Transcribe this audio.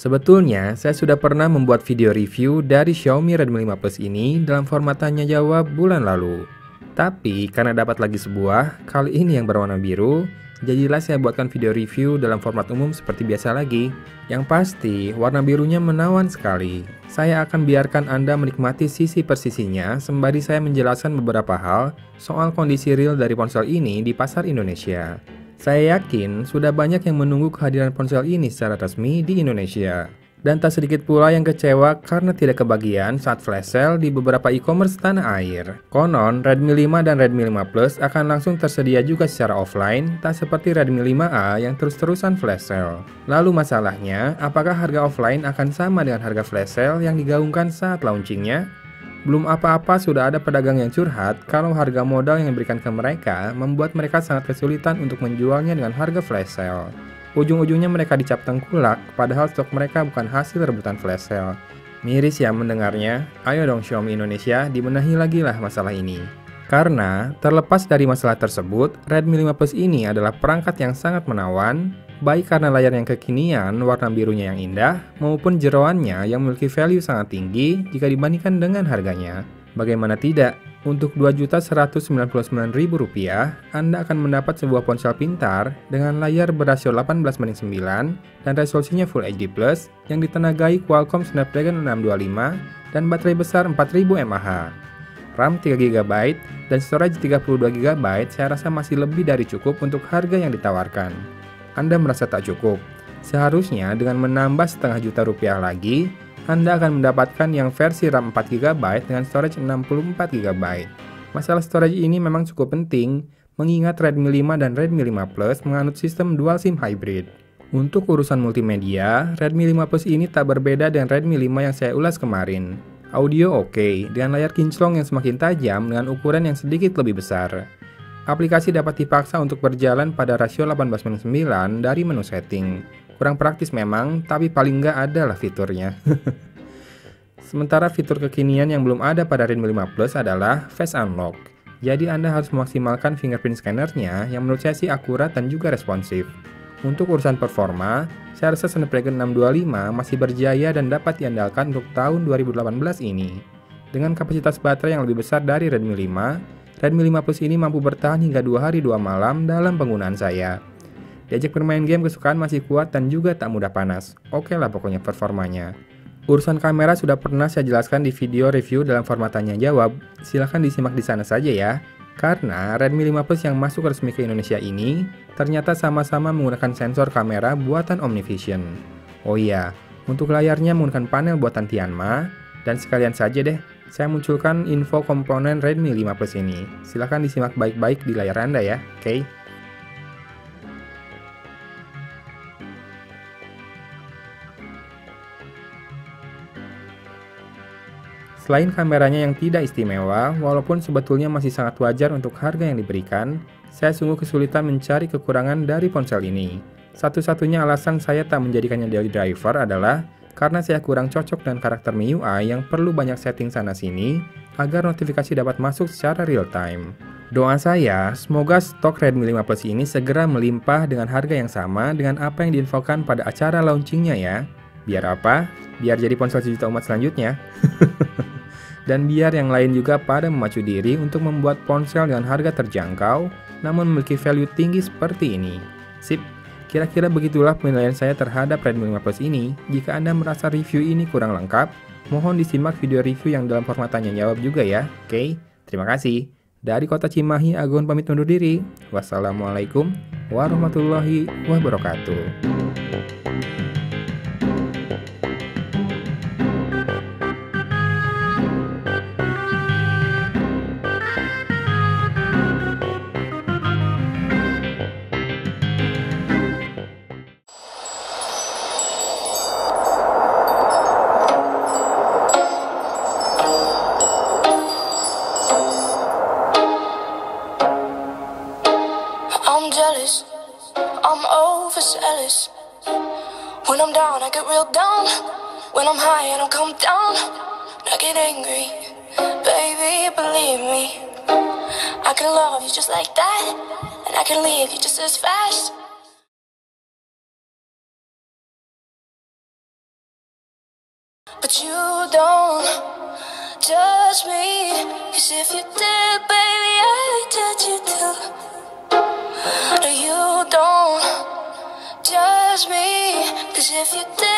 Sebetulnya, saya sudah pernah membuat video review dari Xiaomi Redmi 5 Plus ini dalam format tanya jawab bulan lalu. Tapi, karena dapat lagi sebuah, kali ini yang berwarna biru, jadilah saya buatkan video review dalam format umum seperti biasa lagi. Yang pasti, warna birunya menawan sekali. Saya akan biarkan Anda menikmati sisi persisinya sembari saya menjelaskan beberapa hal soal kondisi real dari ponsel ini di pasar Indonesia. Saya yakin sudah banyak yang menunggu kehadiran ponsel ini secara resmi di Indonesia. Dan tak sedikit pula yang kecewa karena tidak kebagian saat flash sale di beberapa e-commerce tanah air. Konon, Redmi 5 dan Redmi 5 Plus akan langsung tersedia juga secara offline, tak seperti Redmi 5A yang terus-terusan flash sale. Lalu masalahnya, apakah harga offline akan sama dengan harga flash sale yang digaungkan saat launchingnya? Belum apa-apa sudah ada pedagang yang curhat kalau harga modal yang diberikan ke mereka membuat mereka sangat kesulitan untuk menjualnya dengan harga flash sale. Ujung-ujungnya mereka dicap tengkulak, padahal stok mereka bukan hasil rebutan flash sale. Miris ya mendengarnya, ayo dong Xiaomi Indonesia dibenahi lagi lah masalah ini. Karena, terlepas dari masalah tersebut, Redmi 5 Plus ini adalah perangkat yang sangat menawan, baik karena layar yang kekinian, warna birunya yang indah, maupun jeroannya yang memiliki value sangat tinggi jika dibandingkan dengan harganya. Bagaimana tidak, untuk Rp2.199.000 Anda akan mendapat sebuah ponsel pintar dengan layar berasio 18 banding 9 dan resolusinya Full HD+, yang ditenagai Qualcomm Snapdragon 625 dan baterai besar 4000 mAh. RAM 3GB dan storage 32GB saya rasa masih lebih dari cukup untuk harga yang ditawarkan. Anda merasa tak cukup. Seharusnya dengan menambah setengah juta rupiah lagi, Anda akan mendapatkan yang versi RAM 4GB dengan storage 64GB. Masalah storage ini memang cukup penting, mengingat Redmi 5 dan Redmi 5 Plus menganut sistem dual SIM hybrid. Untuk urusan multimedia, Redmi 5 Plus ini tak berbeda dengan Redmi 5 yang saya ulas kemarin. Audio oke, okay, dengan layar kinclong yang semakin tajam dengan ukuran yang sedikit lebih besar. Aplikasi dapat dipaksa untuk berjalan pada rasio 18:9 dari menu setting. Kurang praktis memang, tapi paling nggak ada lah fiturnya. Sementara fitur kekinian yang belum ada pada Redmi 5 Plus adalah Face Unlock. Jadi Anda harus memaksimalkan fingerprint scannernya yang menurut saya sih akurat dan juga responsif. Untuk urusan performa, saya rasa Snapdragon 625 masih berjaya dan dapat diandalkan untuk tahun 2018 ini. Dengan kapasitas baterai yang lebih besar dari Redmi 5, Redmi 5 Plus ini mampu bertahan hingga 2 hari 2 malam dalam penggunaan saya. Diajak bermain game kesukaan masih kuat dan juga tak mudah panas. Oke lah pokoknya performanya. Urusan kamera sudah pernah saya jelaskan di video review dalam format tanya jawab. Silahkan disimak di sana saja ya. Karena Redmi 5 Plus yang masuk resmi ke Indonesia ini ternyata sama-sama menggunakan sensor kamera buatan Omnivision. Oh iya, untuk layarnya menggunakan panel buatan Tianma dan sekalian saja deh saya munculkan info komponen Redmi 5 Plus ini. Silahkan disimak baik-baik di layar Anda ya, oke? Okay? Selain kameranya yang tidak istimewa, walaupun sebetulnya masih sangat wajar untuk harga yang diberikan, saya sungguh kesulitan mencari kekurangan dari ponsel ini. Satu-satunya alasan saya tak menjadikannya daily driver adalah karena saya kurang cocok dengan karakter MIUI yang perlu banyak setting sana-sini agar notifikasi dapat masuk secara real time. Doa saya, semoga stok Redmi 5 Plus ini segera melimpah dengan harga yang sama dengan apa yang diinfokan pada acara launchingnya ya. Biar apa? Biar jadi ponsel sejuta umat selanjutnya. Dan biar yang lain juga pada memacu diri untuk membuat ponsel dengan harga terjangkau namun memiliki value tinggi seperti ini. Sip, Kira-kira begitulah penilaian saya terhadap Redmi 5 Plus ini. Jika Anda merasa review ini kurang lengkap, mohon disimak video review yang dalam format tanya jawab juga ya. Oke, terima kasih. Dari kota Cimahi, Agun pamit undur diri. Wassalamualaikum warahmatullahi wabarakatuh. When I'm down, I get real down. When I'm high, I don't come down. I get angry, baby, believe me. I can love you just like that, and I can leave you just as fast. But you don't judge me. Cause if you did, baby, Cause if you did,